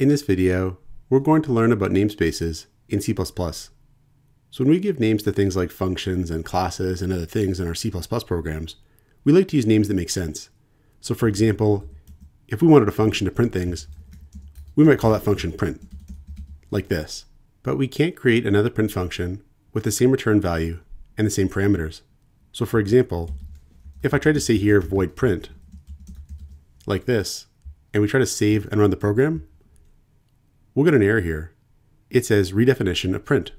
In this video, we're going to learn about namespaces in C++. So when we give names to things like functions and classes and other things in our C++ programs, we like to use names that make sense. So for example, if we wanted a function to print things, we might call that function print, like this. But we can't create another print function with the same return value and the same parameters. So for example, if I try to say here void print, like this, and we try to save and run the program, we'll get an error here. It says redefinition of print.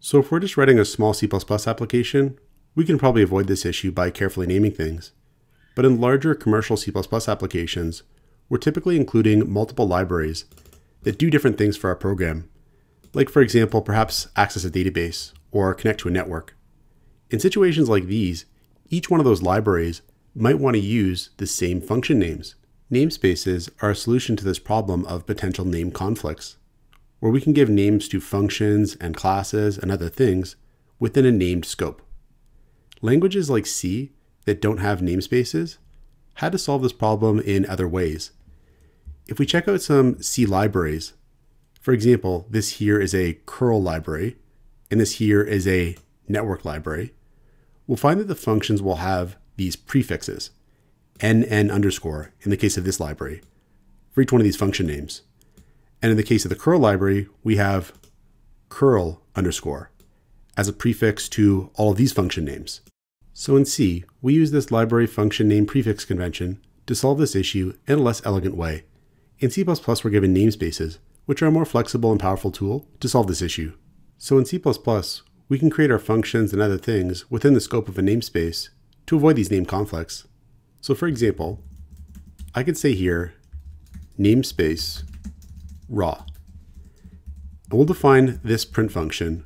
So if we're just writing a small C++ application, we can probably avoid this issue by carefully naming things. But in larger commercial C++ applications, we're typically including multiple libraries that do different things for our program. Like for example, perhaps access a database or connect to a network. In situations like these, each one of those libraries might want to use the same function names. Namespaces are a solution to this problem of potential name conflicts, where we can give names to functions and classes and other things within a named scope. Languages like C that don't have namespaces had to solve this problem in other ways. If we check out some C libraries, for example, this here is a curl library, and this here is a network library, we'll find that the functions will have these prefixes nn underscore in the case of this library for each one of these function names. And in the case of the curl library, we have curl underscore as a prefix to all of these function names. So in C, we use this library function name prefix convention to solve this issue in a less elegant way. In C++, we're given namespaces, which are a more flexible and powerful tool to solve this issue. So in C++, we can create our functions and other things within the scope of a namespace to avoid these name conflicts. So for example, I could say here, namespace raw. And we'll define this print function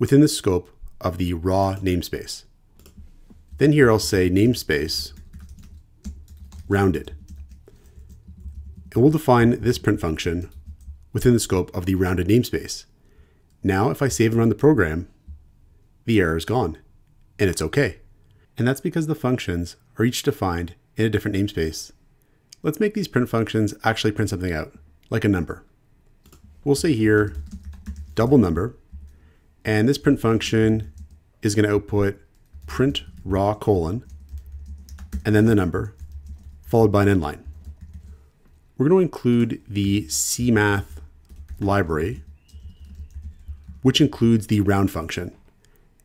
within the scope of the raw namespace. Then here I'll say namespace rounded. And we'll define this print function within the scope of the rounded namespace. Now if I save and run the program, the error is gone, and it's okay. And that's because the functions are each defined in a different namespace. Let's make these print functions actually print something out, like a number. We'll say here, double number, and this print function is going to output print raw colon, and then the number, followed by an inline. We're going to include the CMath library, which includes the round function.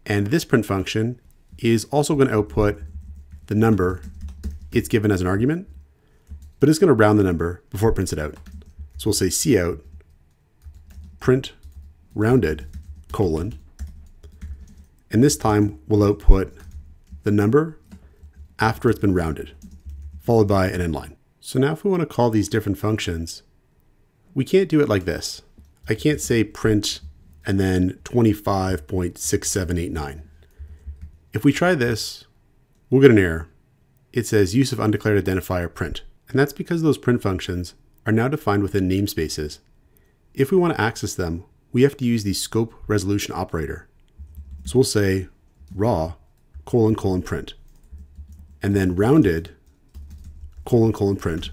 And this print function is also going to output the number it's given as an argument, but it's going to round the number before it prints it out. So we'll say cout print rounded colon, and this time we'll output the number after it's been rounded, followed by an end line. So now if we want to call these different functions, we can't do it like this. I can't say print and then 25.6789. If we try this, we'll get an error. It says use of undeclared identifier print, and that's because those print functions are now defined within namespaces. If we want to access them, we have to use the scope resolution operator. So we'll say raw colon colon print, and then rounded colon colon print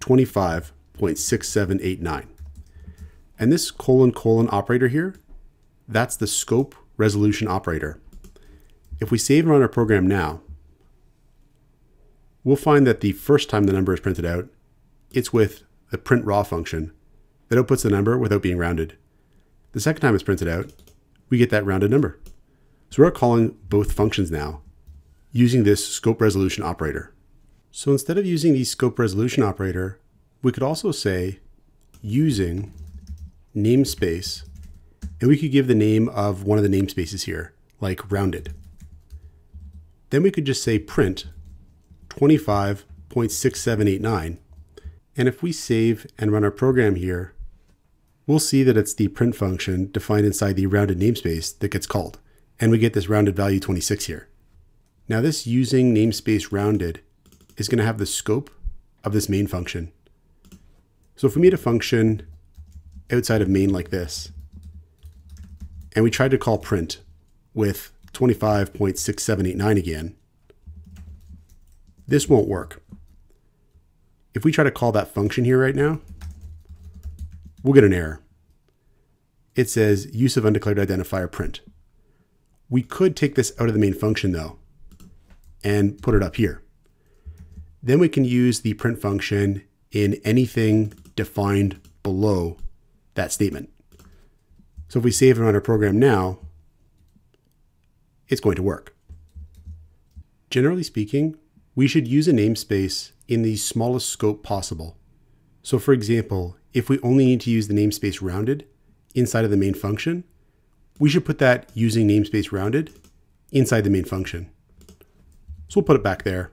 25.6789. And this colon colon operator here, that's the scope resolution operator. If we save and run our program now, we'll find that the first time the number is printed out, it's with the print raw function that outputs the number without being rounded. The second time it's printed out, we get that rounded number. So we're calling both functions now using this scope resolution operator. So instead of using the scope resolution operator, we could also say using namespace, and we could give the name of one of the namespaces here, like rounded. Then we could just say print 25.6789. And if we save and run our program here, we'll see that it's the print function defined inside the rounded namespace that gets called. And we get this rounded value 26 here. Now this using namespace rounded is going to have the scope of this main function. So if we made a function outside of main like this, and we tried to call print with 25.6789 again, this won't work. If we try to call that function here right now, we'll get an error. It says use of undeclared identifier print. We could take this out of the main function though and put it up here. Then we can use the print function in anything defined below that statement. So if we save and run our program now, it's going to work. Generally speaking, we should use a namespace in the smallest scope possible. So for example, if we only need to use the namespace rounded inside of the main function, we should put that using namespace rounded inside the main function. So we'll put it back there.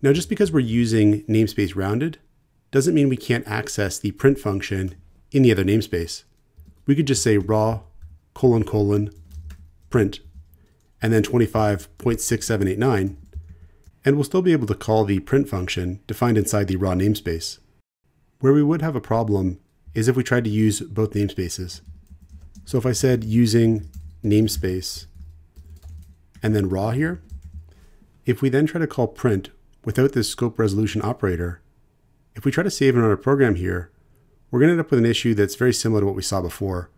Now just because we're using namespace rounded doesn't mean we can't access the print function in the other namespace. We could just say raw colon colon print and then 25.6789 and we'll still be able to call the print function defined inside the raw namespace. Where we would have a problem is if we tried to use both namespaces. So if I said using namespace and then raw here, if we then try to call print without this scope resolution operator, if we try to save and run our program here, we're going to end up with an issue that's very similar to what we saw before,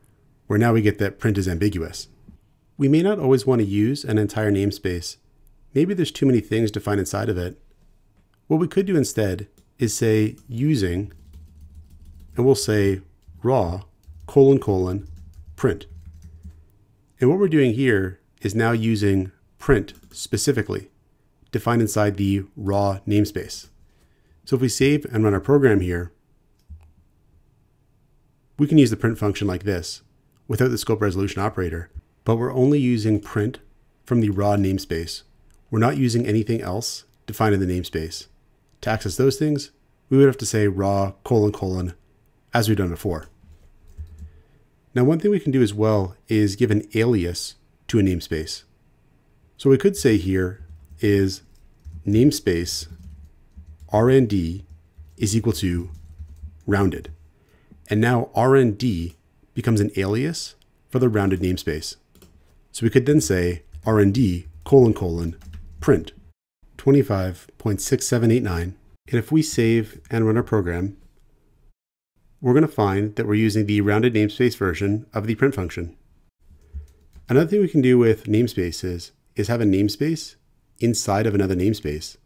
where now we get that print is ambiguous. We may not always want to use an entire namespace. Maybe there's too many things defined inside of it. What we could do instead is say using, and we'll say raw colon colon print. And what we're doing here is now using print specifically, defined inside the raw namespace. So if we save and run our program here, we can use the print function like this without the scope resolution operator, but we're only using print from the raw namespace. We're not using anything else defined in the namespace. To access those things, we would have to say raw colon colon as we've done before. Now, one thing we can do as well is give an alias to a namespace. So we could say here is namespace rnd is equal to rounded. And now RND becomes an alias for the rounded namespace. So we could then say RND colon colon print 25.6789. And if we save and run our program, we're going to find that we're using the rounded namespace version of the print function. Another thing we can do with namespaces is have a namespace inside of another namespace.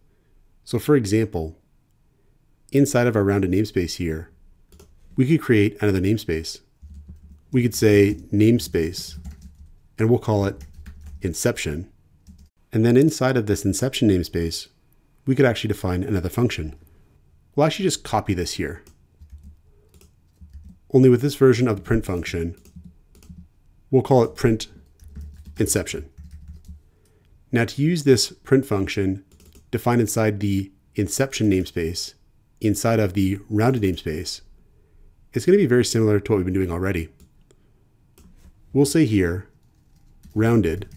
So for example, inside of our rounded namespace here, we could create another namespace. We could say namespace, and we'll call it inception. And then inside of this inception namespace, we could actually define another function. We'll actually just copy this here. Only with this version of the print function, we'll call it print inception. Now to use this print function defined inside the inception namespace, inside of the rounded namespace, it's going to be very similar to what we've been doing already. We'll say here, rounded,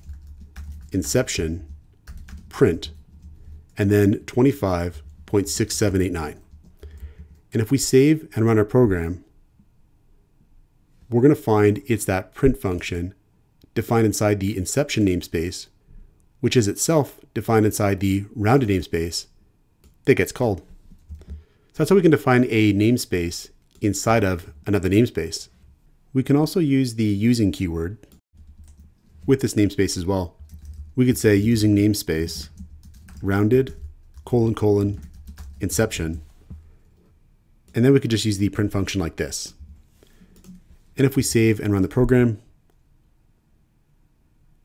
inception, print, and then 25.6789. And if we save and run our program, we're going to find it's that print function defined inside the inception namespace, which is itself defined inside the rounded namespace that gets called. So that's how we can define a namespace inside of another namespace. We can also use the using keyword with this namespace as well. We could say using namespace rounded colon colon inception and then we could just use the print function like this. And if we save and run the program,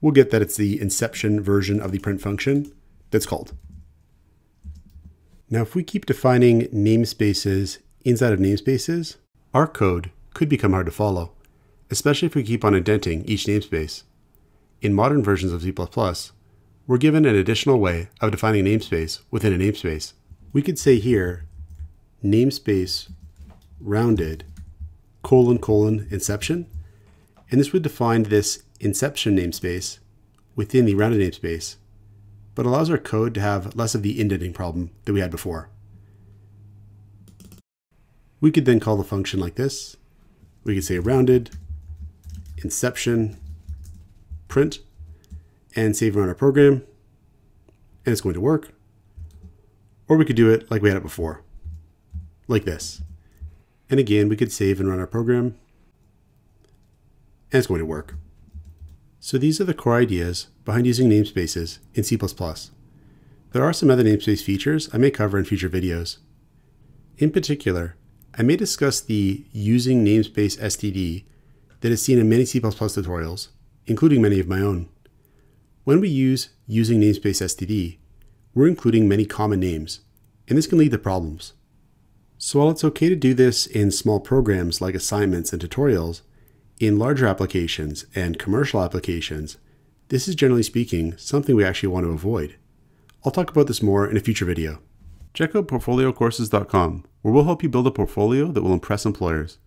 we'll get that it's the inception version of the print function that's called. Now, if we keep defining namespaces inside of namespaces, our code could become hard to follow, especially if we keep on indenting each namespace. In modern versions of C++, we're given an additional way of defining a namespace within a namespace. We could say here, namespace rounded colon colon inception, and this would define this inception namespace within the rounded namespace, but allows our code to have less of the indenting problem that we had before. We could then call the function like this. We could say rounded, inception, print, and save and run our program, and it's going to work. Or we could do it like we had it before, like this. And again, we could save and run our program. And it's going to work. So these are the core ideas behind using namespaces in C++. There are some other namespace features I may cover in future videos. In particular, I may discuss the using namespace STD that is seen in many C++ tutorials, including many of my own. When we use using namespace STD, we're including many common names, and this can lead to problems. So while it's okay to do this in small programs like assignments and tutorials, in larger applications and commercial applications, this is generally speaking something we actually want to avoid. I'll talk about this more in a future video. Check out portfoliocourses.com, where we'll help you build a portfolio that will impress employers.